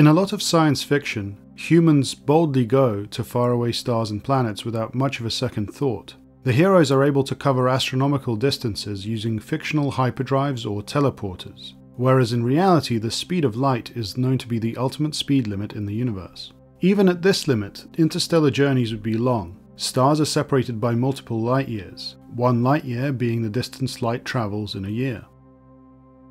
In a lot of science fiction, humans boldly go to faraway stars and planets without much of a second thought. The heroes are able to cover astronomical distances using fictional hyperdrives or teleporters, whereas in reality the speed of light is known to be the ultimate speed limit in the universe. Even at this limit, interstellar journeys would be long. Stars are separated by multiple light years, one light year being the distance light travels in a year.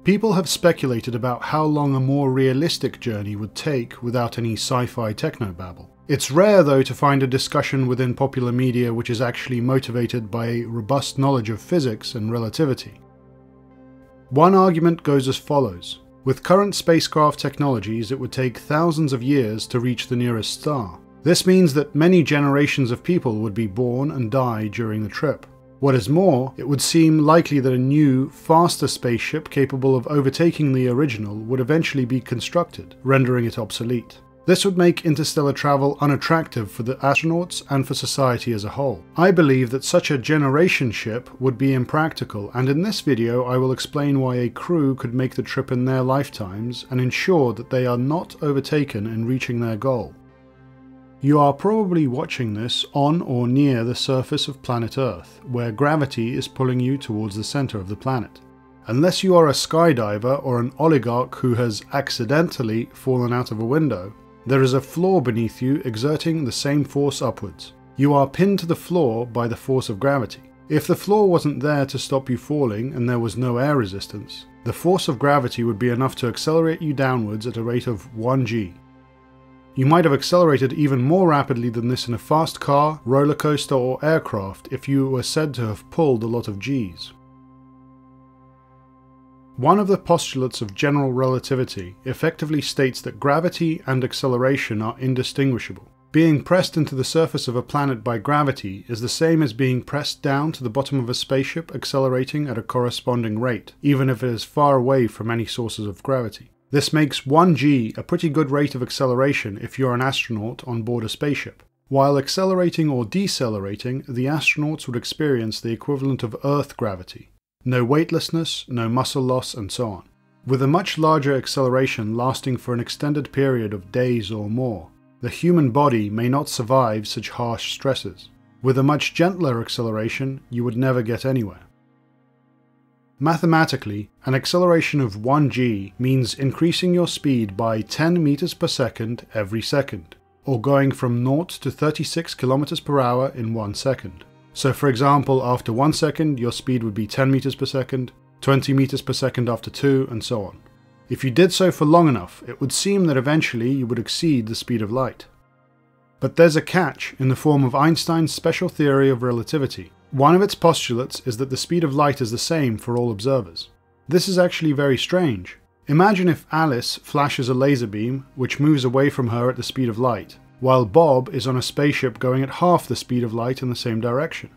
People have speculated about how long a more realistic journey would take without any sci-fi technobabble. It's rare though to find a discussion within popular media which is actually motivated by a robust knowledge of physics and relativity. One argument goes as follows. With current spacecraft technologies, it would take thousands of years to reach the nearest star. This means that many generations of people would be born and die during the trip. What is more, it would seem likely that a new, faster spaceship capable of overtaking the original would eventually be constructed, rendering it obsolete. This would make interstellar travel unattractive for the astronauts and for society as a whole. I believe that such a generation ship would be impractical, and in this video I will explain why a crew could make the trip in their lifetimes and ensure that they are not overtaken in reaching their goal. You are probably watching this on or near the surface of planet Earth, where gravity is pulling you towards the center of the planet. Unless you are a skydiver or an oligarch who has accidentally fallen out of a window, there is a floor beneath you exerting the same force upwards. You are pinned to the floor by the force of gravity. If the floor wasn't there to stop you falling and there was no air resistance, the force of gravity would be enough to accelerate you downwards at a rate of 1g, you might have accelerated even more rapidly than this in a fast car, roller coaster or aircraft if you were said to have pulled a lot of Gs. One of the postulates of general relativity effectively states that gravity and acceleration are indistinguishable. Being pressed into the surface of a planet by gravity is the same as being pressed down to the bottom of a spaceship accelerating at a corresponding rate, even if it is far away from any sources of gravity. This makes 1g a pretty good rate of acceleration if you're an astronaut on board a spaceship. While accelerating or decelerating, the astronauts would experience the equivalent of Earth gravity. No weightlessness, no muscle loss, and so on. With a much larger acceleration lasting for an extended period of days or more, the human body may not survive such harsh stresses. With a much gentler acceleration, you would never get anywhere. Mathematically, an acceleration of 1g means increasing your speed by 10 meters per second every second, or going from 0 to 36 kilometers per hour in 1 second. So for example, after 1 second your speed would be 10 meters per second, 20 meters per second after 2, and so on. If you did so for long enough, it would seem that eventually you would exceed the speed of light. But there's a catch in the form of Einstein's special theory of relativity, one of its postulates is that the speed of light is the same for all observers. This is actually very strange. Imagine if Alice flashes a laser beam which moves away from her at the speed of light, while Bob is on a spaceship going at half the speed of light in the same direction.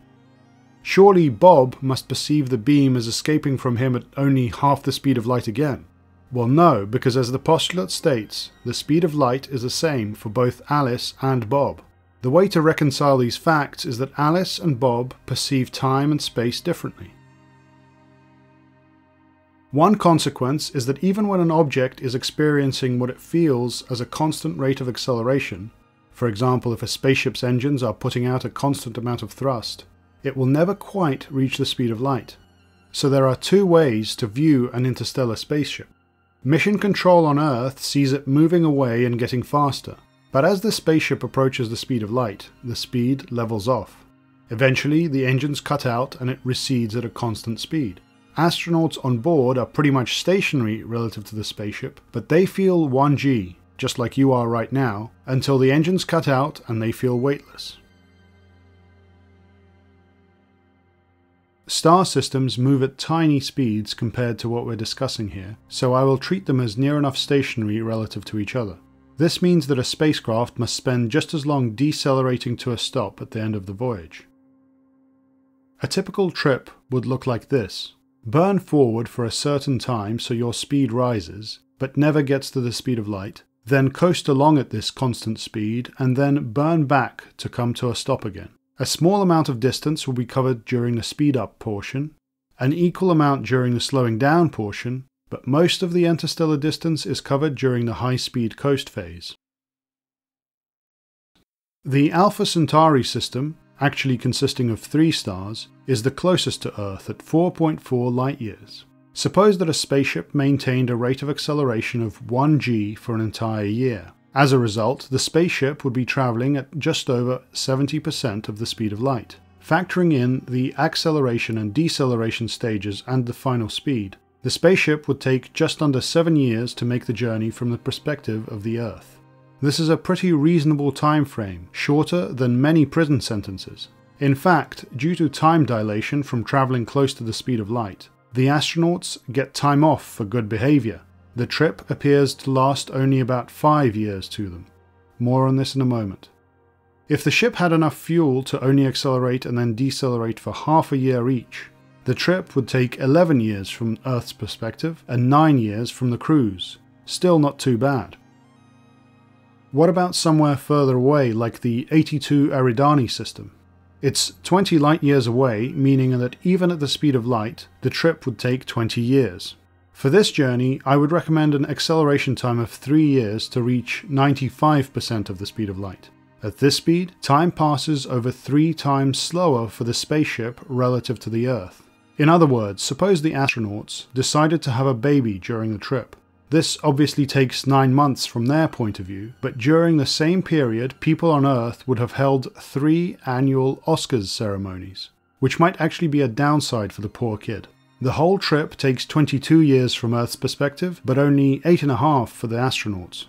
Surely Bob must perceive the beam as escaping from him at only half the speed of light again. Well, no, because as the postulate states, the speed of light is the same for both Alice and Bob. The way to reconcile these facts is that Alice and Bob perceive time and space differently. One consequence is that even when an object is experiencing what it feels as a constant rate of acceleration, for example if a spaceship's engines are putting out a constant amount of thrust, it will never quite reach the speed of light. So there are two ways to view an interstellar spaceship. Mission control on Earth sees it moving away and getting faster, but as the spaceship approaches the speed of light, the speed levels off. Eventually, the engines cut out and it recedes at a constant speed. Astronauts on board are pretty much stationary relative to the spaceship, but they feel 1g, just like you are right now, until the engines cut out and they feel weightless. Star systems move at tiny speeds compared to what we're discussing here, so I will treat them as near enough stationary relative to each other. This means that a spacecraft must spend just as long decelerating to a stop at the end of the voyage. A typical trip would look like this. Burn forward for a certain time so your speed rises, but never gets to the speed of light, then coast along at this constant speed, and then burn back to come to a stop again. A small amount of distance will be covered during the speed up portion, an equal amount during the slowing down portion, but most of the interstellar distance is covered during the high speed coast phase. The Alpha Centauri system, actually consisting of three stars, is the closest to Earth at 4.4 light years. Suppose that a spaceship maintained a rate of acceleration of 1 g for an entire year. As a result, the spaceship would be travelling at just over 70% of the speed of light. Factoring in the acceleration and deceleration stages and the final speed, the spaceship would take just under 7 years to make the journey from the perspective of the Earth. This is a pretty reasonable time frame, shorter than many prison sentences. In fact, due to time dilation from travelling close to the speed of light, the astronauts get time off for good behaviour. The trip appears to last only about 5 years to them. More on this in a moment. If the ship had enough fuel to only accelerate and then decelerate for half a year each, the trip would take 11 years from Earth's perspective and 9 years from the crew's. Still not too bad. What about somewhere further away like the 82 Eridani system? It's 20 light years away, meaning that even at the speed of light, the trip would take 20 years. For this journey, I would recommend an acceleration time of 3 years to reach 95% of the speed of light. At this speed, time passes over 3 times slower for the spaceship relative to the Earth. In other words, suppose the astronauts decided to have a baby during the trip. This obviously takes nine months from their point of view, but during the same period, people on Earth would have held three annual Oscars ceremonies, which might actually be a downside for the poor kid. The whole trip takes 22 years from Earth's perspective, but only 8.5 for the astronauts.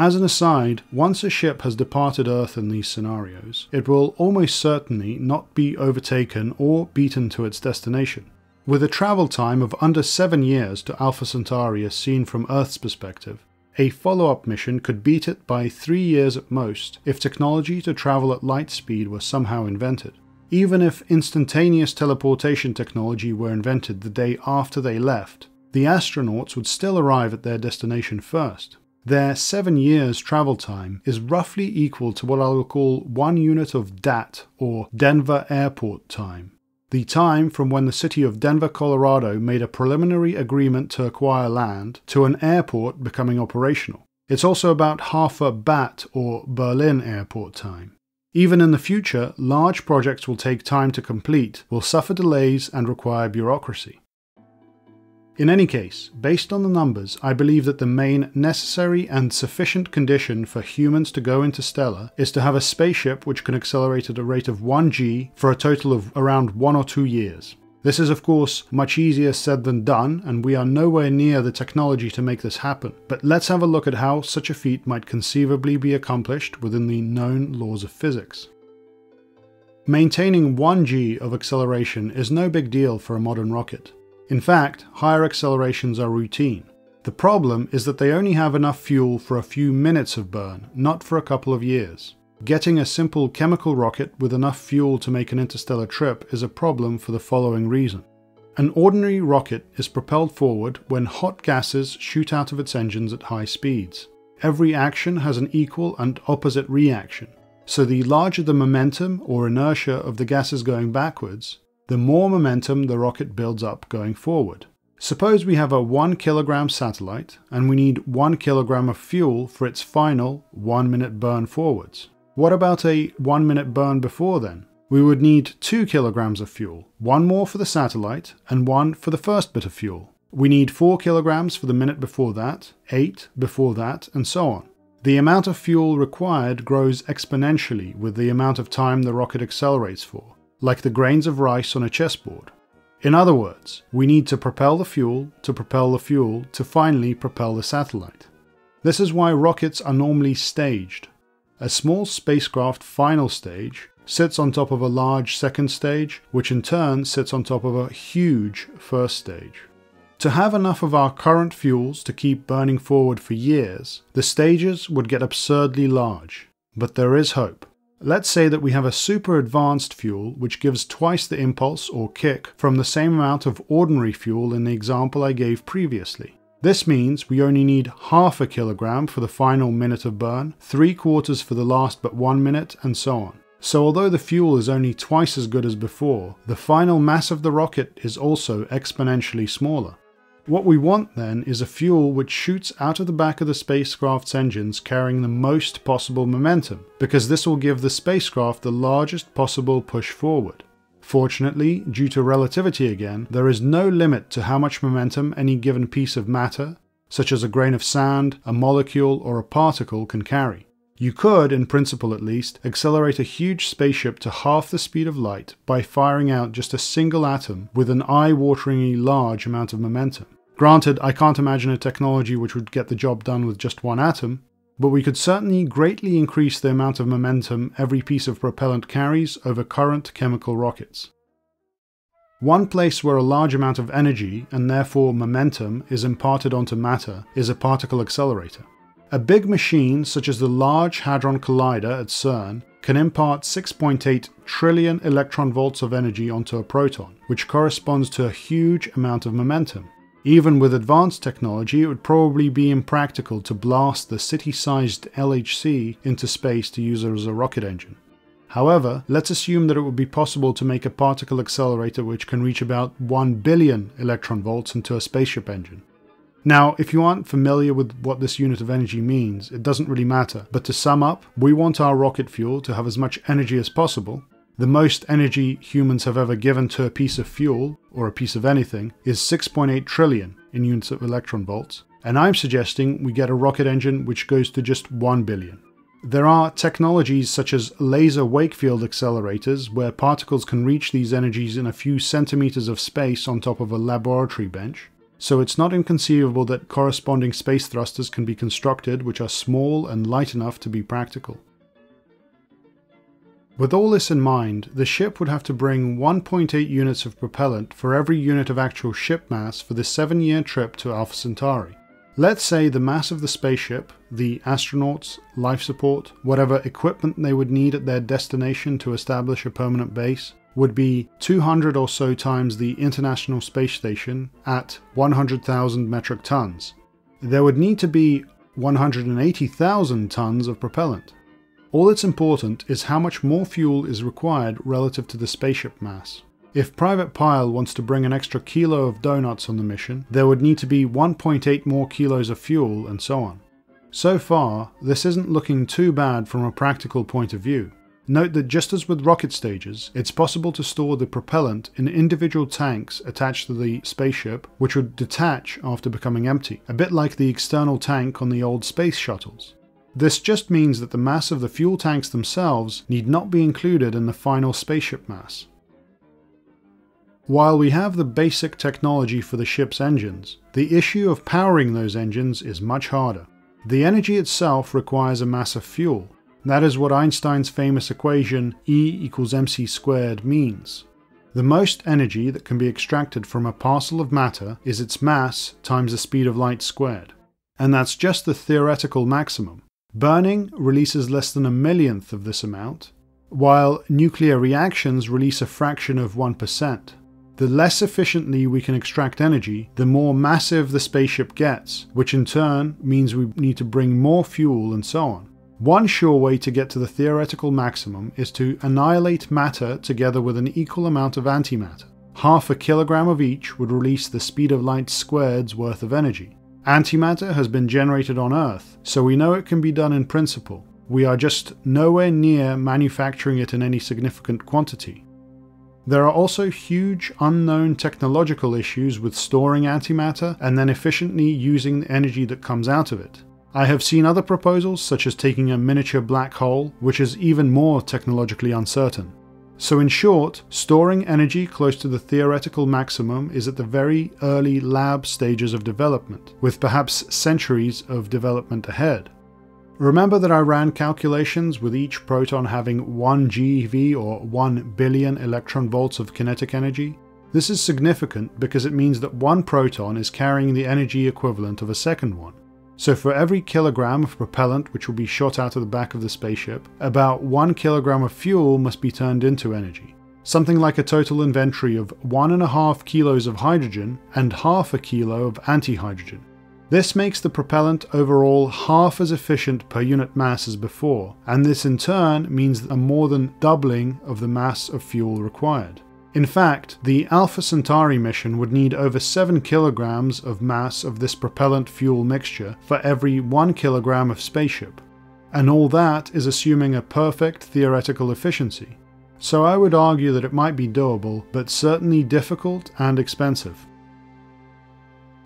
As an aside, once a ship has departed Earth in these scenarios, it will almost certainly not be overtaken or beaten to its destination. With a travel time of under 7 years to Alpha Centauri as seen from Earth's perspective, a follow-up mission could beat it by 3 years at most if technology to travel at light speed were somehow invented. Even if instantaneous teleportation technology were invented the day after they left, the astronauts would still arrive at their destination first. Their 7 years travel time is roughly equal to what I will call 1 unit of DAT or Denver Airport time the time from when the city of Denver, Colorado made a preliminary agreement to acquire land to an airport becoming operational. It's also about half a BAT or Berlin airport time. Even in the future, large projects will take time to complete, will suffer delays, and require bureaucracy. In any case, based on the numbers, I believe that the main necessary and sufficient condition for humans to go interstellar is to have a spaceship which can accelerate at a rate of 1g for a total of around 1 or 2 years. This is of course much easier said than done, and we are nowhere near the technology to make this happen, but let's have a look at how such a feat might conceivably be accomplished within the known laws of physics. Maintaining 1g of acceleration is no big deal for a modern rocket. In fact, higher accelerations are routine. The problem is that they only have enough fuel for a few minutes of burn, not for a couple of years. Getting a simple chemical rocket with enough fuel to make an interstellar trip is a problem for the following reason. An ordinary rocket is propelled forward when hot gases shoot out of its engines at high speeds. Every action has an equal and opposite reaction, so the larger the momentum or inertia of the gases going backwards, the more momentum the rocket builds up going forward. Suppose we have a 1 kilogram satellite and we need 1 kilogram of fuel for its final 1 minute burn forwards. What about a 1 minute burn before then? We would need 2 kilograms of fuel, one more for the satellite and one for the first bit of fuel. We need 4 kilograms for the minute before that, 8 before that, and so on. The amount of fuel required grows exponentially with the amount of time the rocket accelerates for like the grains of rice on a chessboard. In other words, we need to propel the fuel to propel the fuel to finally propel the satellite. This is why rockets are normally staged. A small spacecraft final stage sits on top of a large second stage, which in turn sits on top of a huge first stage. To have enough of our current fuels to keep burning forward for years, the stages would get absurdly large. But there is hope. Let's say that we have a super advanced fuel which gives twice the impulse or kick from the same amount of ordinary fuel in the example I gave previously. This means we only need half a kilogram for the final minute of burn, three quarters for the last but one minute, and so on. So although the fuel is only twice as good as before, the final mass of the rocket is also exponentially smaller. What we want then is a fuel which shoots out of the back of the spacecraft's engines carrying the most possible momentum, because this will give the spacecraft the largest possible push forward. Fortunately, due to relativity again, there is no limit to how much momentum any given piece of matter, such as a grain of sand, a molecule, or a particle, can carry. You could, in principle at least, accelerate a huge spaceship to half the speed of light by firing out just a single atom with an eye wateringly large amount of momentum. Granted, I can't imagine a technology which would get the job done with just one atom, but we could certainly greatly increase the amount of momentum every piece of propellant carries over current chemical rockets. One place where a large amount of energy, and therefore momentum, is imparted onto matter is a particle accelerator. A big machine, such as the Large Hadron Collider at CERN, can impart 6.8 trillion electron volts of energy onto a proton, which corresponds to a huge amount of momentum. Even with advanced technology, it would probably be impractical to blast the city-sized LHC into space to use it as a rocket engine. However, let's assume that it would be possible to make a particle accelerator which can reach about 1 billion electron volts into a spaceship engine. Now, if you aren't familiar with what this unit of energy means, it doesn't really matter, but to sum up, we want our rocket fuel to have as much energy as possible. The most energy humans have ever given to a piece of fuel, or a piece of anything, is 6.8 trillion in units of electron volts, and I'm suggesting we get a rocket engine which goes to just 1 billion. There are technologies such as laser Wakefield accelerators where particles can reach these energies in a few centimeters of space on top of a laboratory bench so it's not inconceivable that corresponding space thrusters can be constructed which are small and light enough to be practical. With all this in mind, the ship would have to bring 1.8 units of propellant for every unit of actual ship mass for the 7 year trip to Alpha Centauri. Let's say the mass of the spaceship, the astronauts, life support, whatever equipment they would need at their destination to establish a permanent base, would be 200 or so times the International Space Station at 100,000 metric tons. There would need to be 180,000 tons of propellant. All that's important is how much more fuel is required relative to the spaceship mass. If Private Pyle wants to bring an extra kilo of donuts on the mission, there would need to be 1.8 more kilos of fuel and so on. So far, this isn't looking too bad from a practical point of view. Note that just as with rocket stages, it's possible to store the propellant in individual tanks attached to the spaceship, which would detach after becoming empty, a bit like the external tank on the old space shuttles. This just means that the mass of the fuel tanks themselves need not be included in the final spaceship mass. While we have the basic technology for the ship's engines, the issue of powering those engines is much harder. The energy itself requires a mass of fuel, that is what Einstein's famous equation E equals mc squared means. The most energy that can be extracted from a parcel of matter is its mass times the speed of light squared. And that's just the theoretical maximum. Burning releases less than a millionth of this amount, while nuclear reactions release a fraction of 1%. The less efficiently we can extract energy, the more massive the spaceship gets, which in turn means we need to bring more fuel and so on. One sure way to get to the theoretical maximum is to annihilate matter together with an equal amount of antimatter. Half a kilogram of each would release the speed of light squared's worth of energy. Antimatter has been generated on Earth, so we know it can be done in principle. We are just nowhere near manufacturing it in any significant quantity. There are also huge unknown technological issues with storing antimatter and then efficiently using the energy that comes out of it. I have seen other proposals, such as taking a miniature black hole, which is even more technologically uncertain. So, in short, storing energy close to the theoretical maximum is at the very early lab stages of development, with perhaps centuries of development ahead. Remember that I ran calculations with each proton having 1 GeV or 1 billion electron volts of kinetic energy? This is significant because it means that one proton is carrying the energy equivalent of a second one. So for every kilogram of propellant which will be shot out of the back of the spaceship, about one kilogram of fuel must be turned into energy. Something like a total inventory of one and a half kilos of hydrogen and half a kilo of antihydrogen. This makes the propellant overall half as efficient per unit mass as before, and this in turn means a more than doubling of the mass of fuel required. In fact, the Alpha Centauri mission would need over 7 kilograms of mass of this propellant fuel mixture for every 1 kilogram of spaceship. And all that is assuming a perfect theoretical efficiency. So I would argue that it might be doable, but certainly difficult and expensive.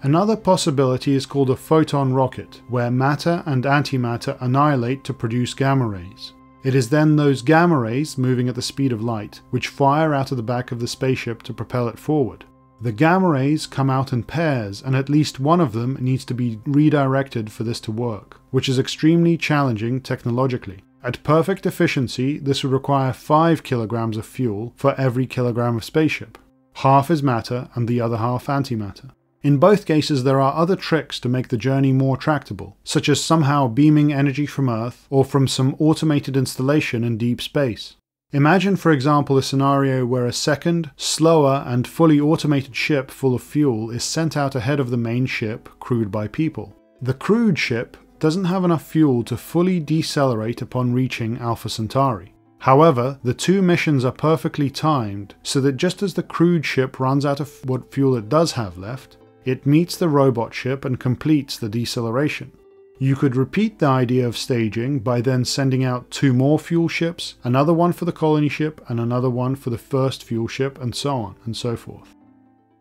Another possibility is called a photon rocket, where matter and antimatter annihilate to produce gamma rays. It is then those gamma rays, moving at the speed of light, which fire out of the back of the spaceship to propel it forward. The gamma rays come out in pairs, and at least one of them needs to be redirected for this to work, which is extremely challenging technologically. At perfect efficiency, this would require 5 kilograms of fuel for every kilogram of spaceship. Half is matter and the other half antimatter. In both cases, there are other tricks to make the journey more tractable, such as somehow beaming energy from Earth or from some automated installation in deep space. Imagine, for example, a scenario where a second, slower, and fully automated ship full of fuel is sent out ahead of the main ship, crewed by people. The crewed ship doesn't have enough fuel to fully decelerate upon reaching Alpha Centauri. However, the two missions are perfectly timed so that just as the crewed ship runs out of what fuel it does have left, it meets the robot ship and completes the deceleration. You could repeat the idea of staging by then sending out two more fuel ships, another one for the colony ship, and another one for the first fuel ship, and so on and so forth.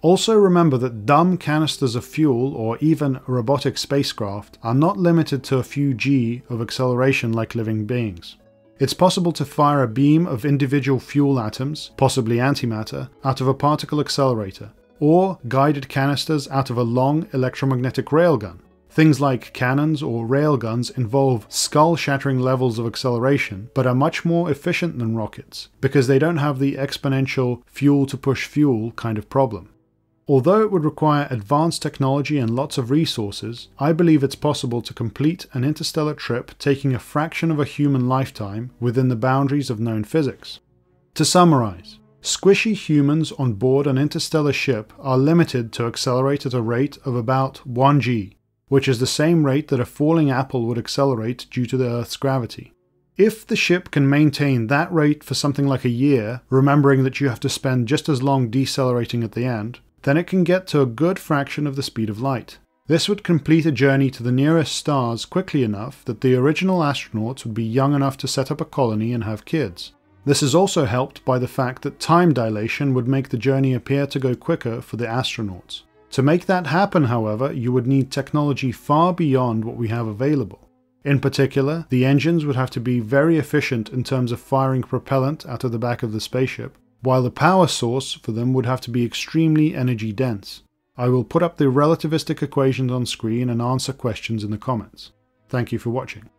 Also remember that dumb canisters of fuel or even robotic spacecraft are not limited to a few g of acceleration like living beings. It's possible to fire a beam of individual fuel atoms, possibly antimatter, out of a particle accelerator, or guided canisters out of a long electromagnetic railgun. Things like cannons or railguns involve skull shattering levels of acceleration, but are much more efficient than rockets, because they don't have the exponential fuel to push fuel kind of problem. Although it would require advanced technology and lots of resources, I believe it's possible to complete an interstellar trip taking a fraction of a human lifetime within the boundaries of known physics. To summarize, Squishy humans on board an interstellar ship are limited to accelerate at a rate of about 1g, which is the same rate that a falling apple would accelerate due to the Earth's gravity. If the ship can maintain that rate for something like a year, remembering that you have to spend just as long decelerating at the end, then it can get to a good fraction of the speed of light. This would complete a journey to the nearest stars quickly enough that the original astronauts would be young enough to set up a colony and have kids. This is also helped by the fact that time dilation would make the journey appear to go quicker for the astronauts. To make that happen, however, you would need technology far beyond what we have available. In particular, the engines would have to be very efficient in terms of firing propellant out of the back of the spaceship, while the power source for them would have to be extremely energy dense. I will put up the relativistic equations on screen and answer questions in the comments. Thank you for watching.